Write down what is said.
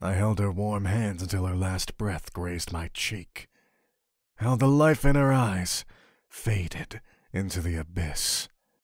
I held her warm hands until her last breath grazed my cheek. How the life in her eyes faded into the abyss.